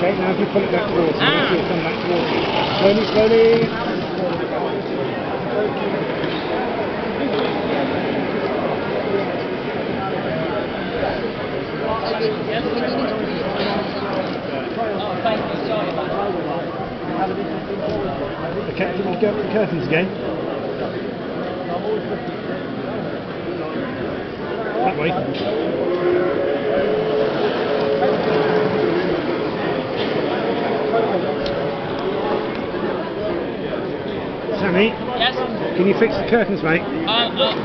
Okay, now if you pull it back towards you, it'll come back towards you. Slowly, slowly. Okay, can you go up the curtains again? That way. Yes. can you fix the curtains, mate? Uh, uh,